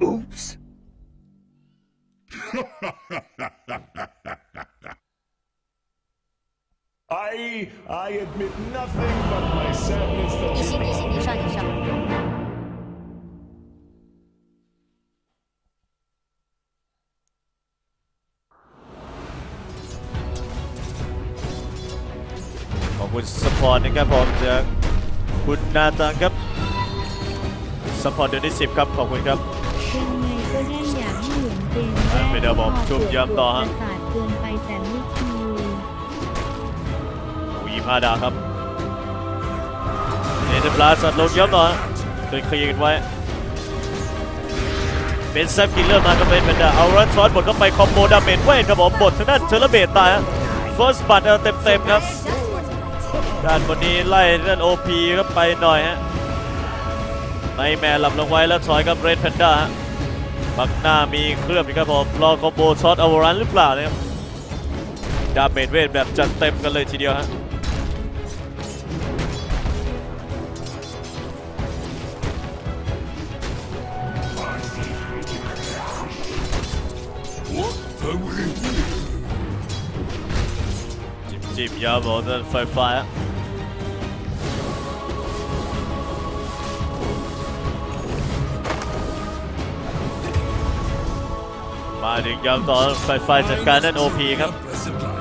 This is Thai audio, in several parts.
Oops. I I admit nothing but my sadness that 你行你行，你上你上。我會 support 你嘅旁著。 ครับผมจากคุณนาตังครับสปอร์ตเดือนที่10 ครับ ขอบคุณครับยังไงก็ได้อยากให้หลวงเป็นอะเป็นระบบชุบย้ำต่อฮะประสาทเกินไปแต่ไม่คิววีพาดาวครับเนเธอร์ปลาสัตว์ลงย้ำต่อฮะเคยเคลียร์กันไว้เป็นแซฟกิลเลอร์มาก็เป็นเป็นดาเอารันช็อตบดเข้าไปคอมโบดาเมจเวทครับผมบดทางด้านเทเลเบตตายฮะเฟิร์สบัตเต็มเต็มๆครับ ด้านบนนี้ไล่ด้านโอพีครับไปหน่อยฮะในแม่หลับลงไว้แล้วถอยกับเรดแพนด้าฮะบักหน้ามีเครื่องอีกครับผมรอคอมโบช็อตอวรันหรือเปล่านะครับดาเมจเวทแบบจัดเต็มกันเลยทีเดียวฮะจิบจิบยาวบอกด้านไฟฟ้า มาถึงยาวต่อไฟฟ้าจัดการด้านโอพีครับ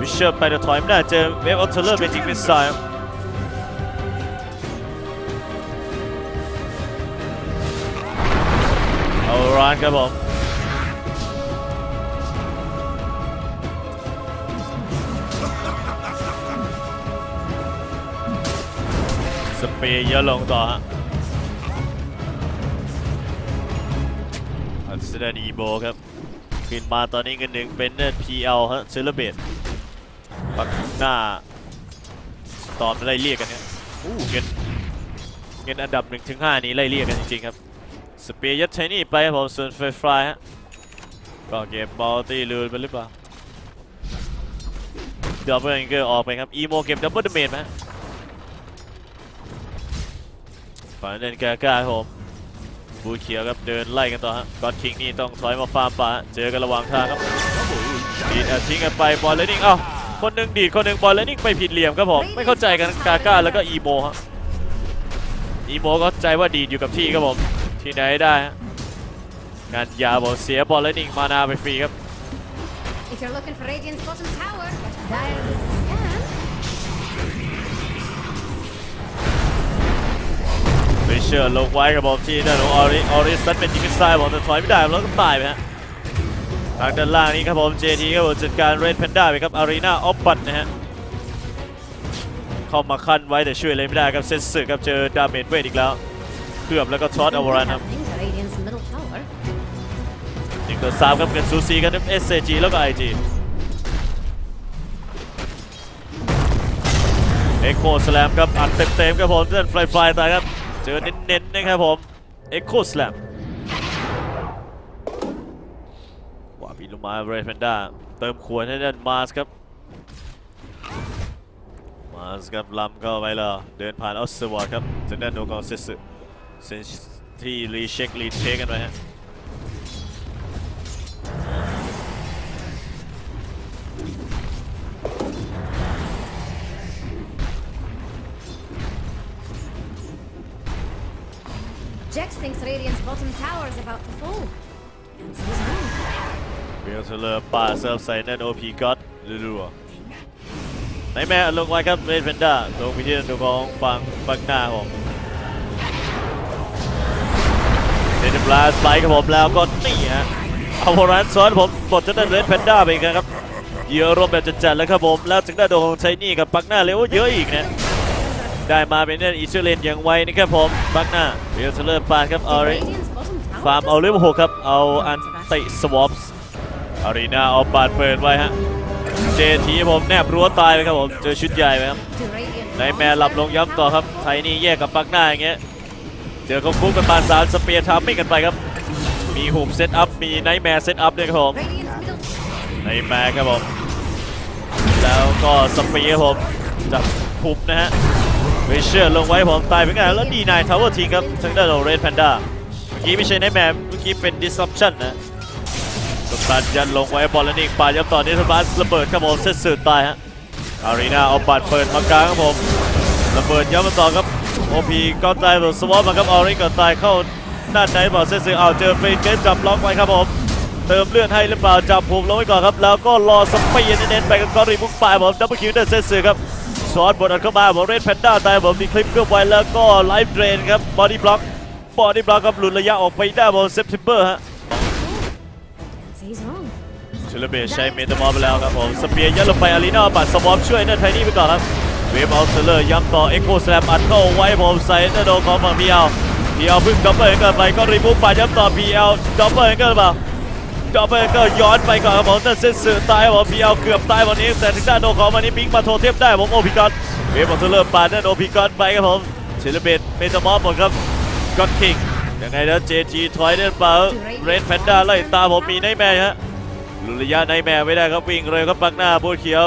วิเชอร์ไปเดถอยไม่ได้เจอเวฟออเทเลอร์เป็นจริงเป็นสายเอาร้านครับผมสปรย์เยอะลงต่อฮะอันเซนอีโบครับ ขึ้นมาตอนนี้เงินหนึ่งเป็นเนิน PL ฮะเซเลเบตปักหน้าตอนไล่เรียกกันเนี่ยอู้เงินเงินอันดับ1ถึง5นี้ไล่เรียกกันจริงๆครับสเปรย์ยัดใช้นี่ไปครับผมส่วนไฟฟรายฮะก็เก็บบอลตีลูนไปหรือเปล่าดับเบิลเกอร์ออกไปครับอีโมเก็บดับเบิลเดเมจไหมฝ่ายเล่นกากาครับผม บูเขียวครับเดินไล่กันต่อฮะกอดคิงนี่ต้องถอยมาฟาร์มป่าเจอกันระหว่างทางครับดีดทิ้งกันไปบอลเลนนิ่งเอ้าคนหนึ่งดีดคนหนึ่งบอลเลนนิ่งไปผิดเหลี่ยมครับผมไม่เข้าใจกันกากาแล้วก็อีโมฮะอีโมก็ใจว่าดีดอยู่กับที่ครับผมที่ไหนได้งานยาบอกเสียบอลเลนนิ่งมานาไปฟรีครับ ไปเชื่อลงไว้กับผมที่ด้านของออริออริสันเป็นยิงมิสไซล์บอกแต่ถอยไม่ได้แล้วก็ตายไปฮะทางด้านล่างนี้ครับผม JT ครับผมจัดการเรดแพนด้าไปครับอารีนาออฟบัตนะฮะเข้ามาขั้นไว้แต่ช่วยอะไรไม่ได้ครับเซนสึครับเจอดาเมจเวทอีกแล้วเคลือบแล้วก็ช็อตอวรันครับหนึ่งต่อสามครับเงินซูซีกันครับ SCG แล้วก็ IG เอ็กโคสแลมครับอัดเต็มๆครับผมเล่นไฟไฟตายครับ เจอเน้นๆนะครับผมเอ็กโคสแลมว่าพีลงมาเรสแพนด้าเติมขวดให้ด้านมาสครับ มาสครับลำเข้าไปแลยเดินผ่านออสเซวอร์ครับจากด้านโนกองเซสึเซนที่รีเช็ครีเทคกันไปฮะ Jax thinks Radiant's bottom tower is about to fall. And so is me. เบลเทเลอร์ป่าเซิร์ฟใส่นั่นโอพีก็อดรัวๆไหนแม่ลงไว้ครับเรดเพนด้าลงไปที่ตัวของฝั่งบักหน้าผมเดนบลาสไปครับผมแล้วก็นี่ฮะเอาโบรันซ้อนผมบทจะได้เรดเพนด้าไปครับเยอะรวมแบบจัดๆแล้วครับผมแล้วถึงได้ตัวของไชนี่กับบักหน้าเลวเยอะอีกนะ ได้มาเป็นเนี่ยอีเชเลนอย่างไวนะครับผมบักหน้าเบลเทเลอร์ปาครับออ Did ริ Radiant's bottom tower ฟาร์มเอาเรื่องหกครับ เอาอันติสวอปส์อารีนาเอาปาดเปิดไว้ฮะเจทีผมแนบรั้วตายไปครับผมเจอชุดใหญ่ไปครับในแม่หลับลงย้ำต่อครับไทยนี่แยกกับปักหน้าอย่างเงี้ยเจอเขาคุกกันมาสามสเปียร์ทามมิ่งกันไปครับมีหุบเซตอัพมีไนท์แมร์เซตอัพด้วยครับผมไนท์แมร์ครับผมแล้วก็สเปียร์ผมจับหุบนะฮะ เวเชอร์ลงไว้ผมตายไปไงแล้วดีนายทาวเวอร์ทิ้งครับทางด้านของเรดแพนด้าเมื่อกี้ไม่ใช่ในแมปเมื่อกี้เป็น disruption นะสตาร์ยันลงไว้บอลแล้วนี่ปาดยับต่อนี้สตาร์ระเบิดครับผมเซตสื่อตายฮะอารีนาเอาบัตรเปิดมากลางครับผมระเบิดย้ำมาต่อครับโอพีก็ตายแบบสวอปมาครับอารีก็ตายเข้าด้านในบอลเซตสื่อเอาเจอเฟรนเกตจับล็อกไว้ครับผมเติมเลือดให้หรือเปล่าจับผมลงไว้ก่อนครับแล้วก็รอสปีดเน้นๆไปกับกอริบุกปลายผมดับเบิลคิวเดอร์เซนซึครับ สอดบทอัดเข้ามาผมเรดแพนด้าตายผมมีคลิปเคลื่อนไหวแล้วก็ไลฟ์เดรนครับบอดี้บล็อกบอดี้บล็อกครับหลุดระยะออกไปได้บอลเซปเทมเบอร์ฮะ He's wrong. เชลเบชใช้เมตามอลไปแล้วครับผมสเปียร์ยัดลงไปอารีนาปัดสวอปช่วยเนั่นไทนี่ไปก่อนครับเวฟเอาเซเลอร์ย้ำต่อเอ็กโคสแลมอัดเข้าไว้ผมใส่เนโดของฝั่งพีเอลพีเอลพึ่งดับเบิลเกินไปก็รีมูฟปัดย้ำต่อพีเอลดับเบิลเกินหรือเปล่า ดับเบิลก็ย้อนไปก่อนครับผมแต่เซนสึตายผมพีเอาเกือบตายวันนี้ แต่ถึงด้านโดของวันนี้บิงมาโทเทมได้ผมโอพิกอนเวฟบอลเทเลอร์ปาดนั่นโอพิกอนไปครับผมเชลเบตเมตามอฟหมดครับก็คิงยังไงแล้วเจทีถอยเดินเปล่าเรนแพนด้าไล่ตาผมมีไนแมร์ฮะลุระยะไนแมร์ไม่ได้ครับวิ่งเร็วครับปักหน้าบูเขียว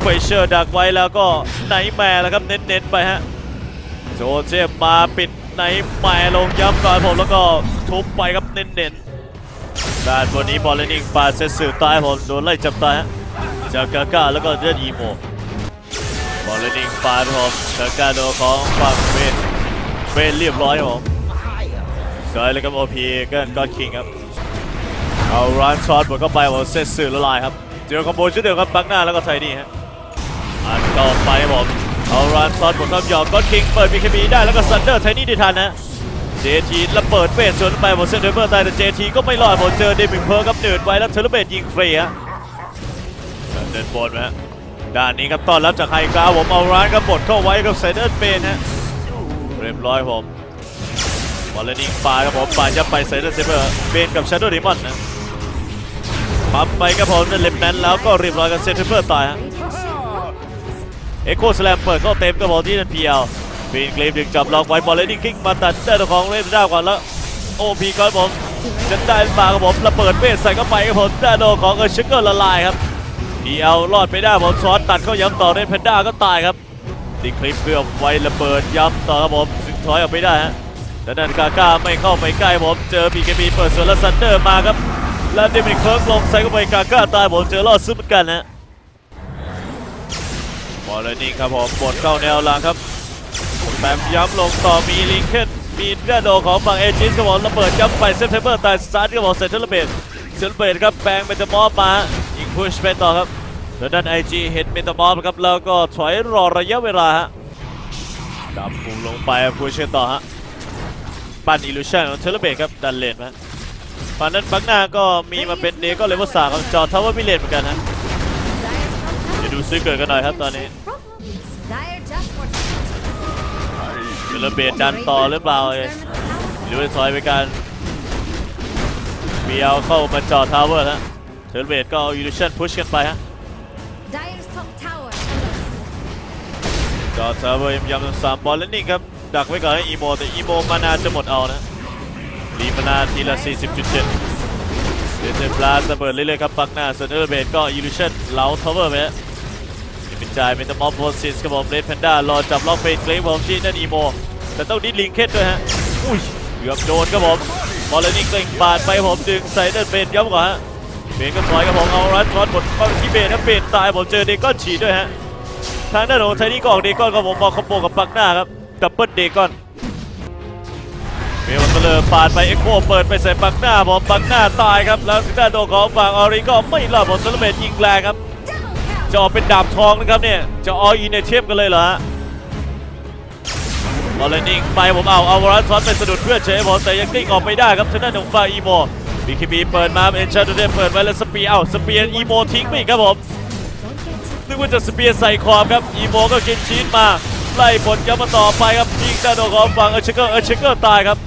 เฟเชอร์ดักไว้แล้วก็ไนแมร์แล้วครับเน้นๆไปฮะโจเจมาปิดไนแมร์ลงย้ำก่อนผมแล้วก็ทุบไปครับเน้นๆ ด้านบนนี้บอลเลนิงปาดเซสือตายผมโดนไล่จับตายฮะจากกาก้าแล้วก็เลือดอีโมบอลเลนิงปาดผมกาก้าโดนของฝั่งเบนเบนเรียบร้อยผมสวยเลยครับโอพีเกินก็คิงครับเอาร้านช็อตบดเข้าไปผมเซสือละลายครับเจอคอมโบชุดเดียวครับบักหน้าแล้วก็ไทนี่ฮะอันต่อไปผมเอาร้านช็อตบดเข้ายอมก็คิงเปิดบีเคบีได้แล้วก็ซันเดอร์ไทนี่ได้ทันนะ เจทีระเบิดเบสสวนไปหมดเซนเดอร์เบอร์ตายแต่เจทีก็ไม่รอดหมดเจอเดมิงเพอร์ครับเดือดไว้แล้วเทเลเบตยิงฟรีฮะเดินบนนะฮะด้านนี้ครับต้อนรับจากไฮกราวผมเอาร้านครับบดเข้าไว้กับเซนเดอร์เบนฮะเรียบร้อยผมบอลเลนิงปาครับผมปาจะไปเซนเดอร์เซเบอร์เบนกับชาโดว์ดิมอนนะปั๊มไปครับผมเล็บนั้นแล้วก็เรียบร้อยกับเซนเดอร์เบอร์ตายฮะ Great shot. เอ็กโคสแลมเปิดเข้าเต็มกระบอกที่นันพีเอล ฟีนกรีมดึงจับล็อกไว้บอลเลนดิ้งคิกมาตัดได้ตัวของเรนด้าก่อนแล้วโอพีก่อนผมจะได้ปากครับผมระเบิดเวทใส่เข้าไปครับผมได้โดของเออร์ชิเกอร์ละลายครับพีเอลรอดไปได้ผมซ้อนตัดเข้าย้ำต่อเรนแพนด้าก็ตายครับดิคลิปเพื่อไว้ระเบิดย้ำต่อครับผมถึงถอยออกไปได้ฮะแต่นันกาก้าไม่เข้าไปใกล้ผมเจอพีเคบีเปิดสวนแล้วซันเดอร์มาครับแล้วเดมิเคิร์กลงใส่เข้าไปกาก้าตายผมเจอรอดซึมเหมือนกันนะบอลเลนิ่งครับผมบดเข้าแนวหลังครับ แปมย้ำลงต่อมีลิงเคนมีเดโดของฝั่งเอจิสครับผมระเบิดย้ำไปเซปเทเบอร์แต่สตาร์ทครับผมเซนเทอร์เบดเซนเทอร์เบดครับแปลงเมตามอฟมายิงพุชไปต่อครับแล้วด้านไอจีเห็นเมตามอฟครับแล้วก็ถอยรอระยะเวลาฮะดับปุ่มลงไปพุชกันต่อฮะปั่น illusion ของ Terrorblade ครับดันเลนมาฝั่งนั้น Pugna ก็มีมาเป็น Dagon level สามของจอ tower mid lane เหมือนกันฮะ Dire's top เดี๋ยวดูซื้อเกิดกันหน่อยครับตอนนี้ Terrorblade ดันต่อหรือเปล่าเอหรือว่าถอยไปกันเบียวเข้ามาจอ tower ฮะ Terrorblade ก็เอา illusion push กันไปฮะ Dire's top tower. จอทาวเวอร์ยำๆสามบอลแล้วนี่ครับดักไว้ก่อนให้อีโมแต่อีโมมานาจะหมดเอานะรีมานาทีละ 40.7เดนเทปลาระเบิดเรื่อยๆครับปักหน้าส่วนเทเลเบดก็ยูนิชั่นเหลาทาวเวอร์ไปฮะ จ่ายเป็นตมอฟโพสิสกับผมเรดแพนด้ารอจับล็อกเฟนเกรฟผมที่นั่นอีโม แต่ต้องดิดลิงเค็ดด้วยฮะ อุ้ยเกือบโดนครับผมบอลเลนี่เกรงปาดไปผมดึงใส่เดินเบนย้ำก่อนฮะเบนก็ถอยกับผมเอารัดช็อตหมดเข้าที่เบนนะเบนตายผมเจอเดก้อนฉีดด้วยฮะทางด้านของไทนี่ก็ออกเดก้อนกับผมบอกคอมโบกับปักหน้าครับดับเบิลเดก้อนเบลมันก็เลยปาดไปเอ็กโคเปิดไปใส่ปักหน้าผมปักหน้าตายครับแล้วทางด้านโดของฝั่งออริก็ไม่รอดผมเซเลเบตยิงแรงครับ จะออกเป็นดาบทองนะครับเนี่ย จะอออินในเทมกันเลยเหรอฮะบอลเลนิ่งไปผมเอาเอาวรันซอนไปสะดุดเพื่อนเฉยผมแต่ยังกลิ้งออกไม่ได้ครับทางด้านของฝ่าอีโมบีคีบีเปิดมาเอ็นชาร์ดเดเปิดไว้แล้วสเปียร์เอาสเปียร์อีโมทิ้งไปครับผมนึกว่าจะสเปียร์ใส่คอมครับอีโมก็กินชีสมาไล่ผลย้ำมาต่อไปครับยิงด้านโดของฝั่งเอเชเกอร์เอเชเกอร์ตายครับ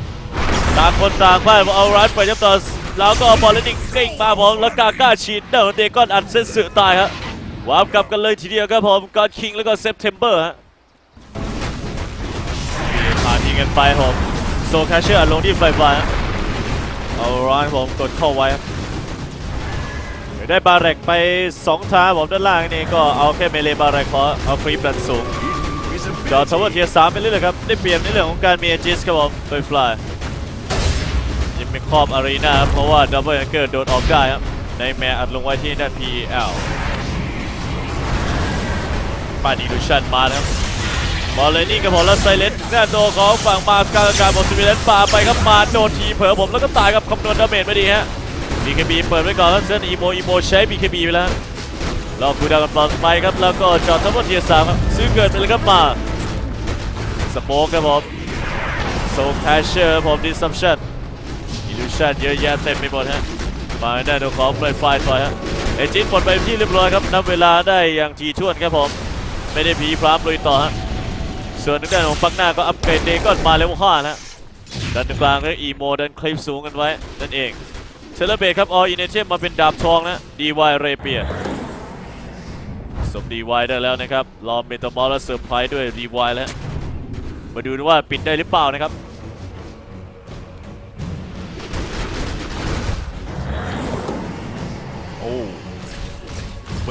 ต่างคนต่างพ่ายเอารันไปย้ำต่อแล้วก็บอลเลนิ่งกลิ้งมาผมแล้วกาก้าชีดเดอร์เดกอนอัดเซนสึตายครับ วาร์ปกลับกันเลยทีเดียวครับผมกอดคิงแล้วก็เซปเทมเบอร์ฮะผ่านยิงกันไปผมโซแคชเชอร์ลงที่ไฟฟ้าเอาร้านผมกดเข้าไว้ครับได้บาเร็กไป2ทาผมด้านล่างนี่ก็เอาแค่เมเลบาเร็กพอเอาฟรีแบตสูงจอทาวเวอร์เทียร์สามไปเรื่อยๆครับได้เปรียบในเรื่องของการมีเอจิสครับผมไฟฟลายยังไม่ครอบอารีนาเพราะว่าดับเบิลแองเกอร์โดดออกได้ครับในแมร์อัดลงไว้ที่ด้าน PL ปาดีลูชันมาครับบอลเลยนี่กับผมแล้วไซเลนหน้าโตของฝั่งมาสกางอากาศบอลซิมิเลนปาไปครับมาโดนทีเผลอผมแล้วก็ตายครับคำนวณดาเมจไม่ดีฮะ BKB เปิดไว้ก่อนแล้วเซนอีโมอีโมใช้ BKB ไปแล้วรอคูดาวกันปลอดไปครับแล้วก็จอดทั้งหมดเทียร์สามครับซื้อเกิดไปเลยครับมาสโปกครับผมโซแคชเชอร์ผมดิสซัมชันอิลูชันเยอะแยะเต็มไปหมดฮะมาหน้โดนของปล่อยไฟต่อยฮะเอจินปลดไปที่เรียบร้อยครับนับเวลาได้อย่างทีท่วนครับผม ไม่ได้ผีพรามลุยต่อฮะส่วนทางด้านของปักหน้าก็อัปเกรดเดก็มาเลเวลห้านะด้านกลางและอีโมดันคลิปสูงกันไว้นั่นเองเซเลเบตครับออินเนเชมมาเป็นดาบทองนะดีวายเรเปียสมดีวายได้แล้วนะครับรอเมตามอลและเซอร์ไพรส์ด้วยดีวายแล้วมาดูว่าปิดได้หรือเปล่านะครับ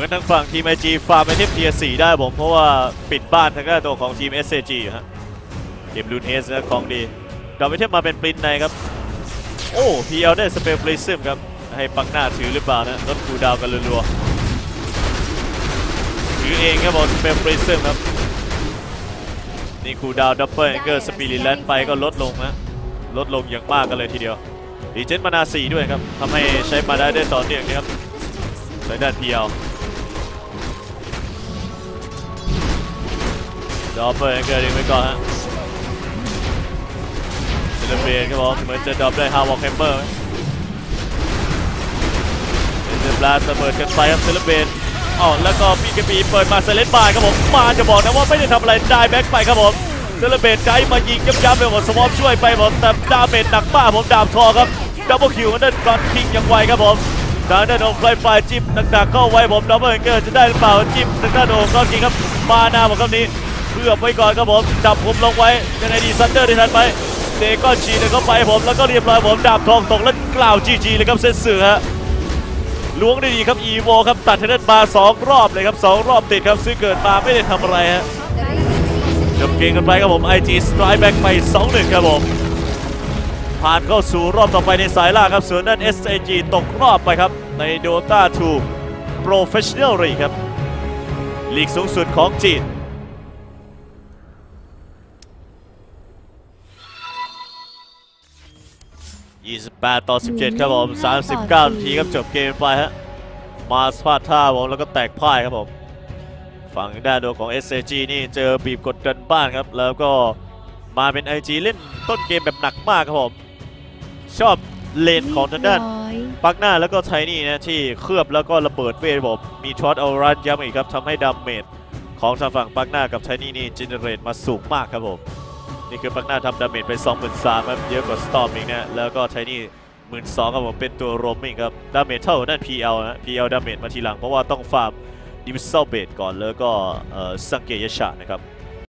มือนทางฝั่งทีมไอจีฟาร์มไอเทมเทียร์4ได้ผมเพราะว่าปิดบ้านทางด้านตัวของทีม SCG อยู่ฮะเกมลูนเฮสนะของดีดอกไอเทมมาเป็นปรินในครับ โอ้พีเอลได้สเปรย์ปริซึมครับ ให้ปักหน้าถือหรือเปล่านะลดคูลดาวน์กันรัวๆถือเองครับผมสเปรย์ปริซึมครับ นี่คูลดาวน์ดับเบิลเกอร์สปิริตแลนไปก็ลดลงนะลดลงอย่างมากกันเลยทีเดียวดีเจนมานา4ด้วยครับทำให้ใช้มาได้ได้ต่อเนื่องนะครับในด้านพีเอล ดอเปอร์เกิดอีกไปก่อนฮะเซเลเบนครับผมเหมือนจะดรอปได้ฮาวอลแคมเปอร์เซเลบลาระเบิดกันไปครับเซเลเบนอ๋อแล้วก็พีกบีเปิดมาเซเลนบายครับผมมาจะบอกนะว่าไม่ได้ทำอะไรได้แบ็คไปครับผมเซเลเบนไกด์มายิงย้ำๆไปหมดสมอมช่วยไปหมดแต่ดาเมจหนักมากผมดาบทองครับดับเบิลคิวนั่นกอนคิงยังไวครับผมทางด้านของไฟไฟจิ้มหนักๆเข้าไว้ผมดับเบิลเกอร์จะได้หรือเปล่าจิ้มทางด้านของกอนคิงครับมาหน้าผมครับนี้ เพื่อไว้ก่อนครับผมจับผมลงไว้ยังไงดีซันเดอร์ได้ทันไหมเดก้อนชีเลยเข้าไปผมแล้วก็เรียบร้อยผมดาบทองตกแล้วกล่าวจีจีเลยครับเซนสึฮะล้วงได้ดีครับอีโวครับตัดเทนเนตมาสองรอบเลยครับสองรอบติดครับซื้อเกิดมาไม่ได้ทำอะไรฮะจบเกมกันไปครับผม IG Strike Back ไป 2-1 ครับผมผ่านเข้าสู่รอบต่อไปในสายล่าครับส่วนด้าน SAG ตกรอบไปครับ ใน Dota 2 Professional League ครับลีกสูงสุดของจีน 28 ต่อ 17 ครับผม 39 นาทีครับจบเกมไปฮะ มาสพลาดท่าผมแล้วก็แตกพ่ายครับผม ฝั่งด้านโดนของ SAG นี่เจอบีบกดกันบ้านครับ แล้วก็มาเป็น IG เล่นต้นเกมแบบหนักมากครับผม ชอบเลนของทางด้านร้อยปักหน้าแล้วก็ไทนี่นะที่เคลือบแล้วก็ระเบิดเวทผมมีช็อตเอารันย้ำอีกครับทำให้ดาเมจของทางฝั่งปักหน้ากับไทนี่นี่เจเนเรตมาสูงมากครับผม นี่คือปักหน้าทำดาเมจไป 23,000ครับเยอะกว่าสตอมอีกนะแล้วก็ไทนี่หมื่นสองครับผมเป็นตัวรวมอีกครับดาเมจเท่านั่น PL นะ PL ดาเมจมาทีหลังเพราะว่าต้องฟาร์มดิวิซ a ลเบดก่อนแล้วก็สังเกยชานะครับ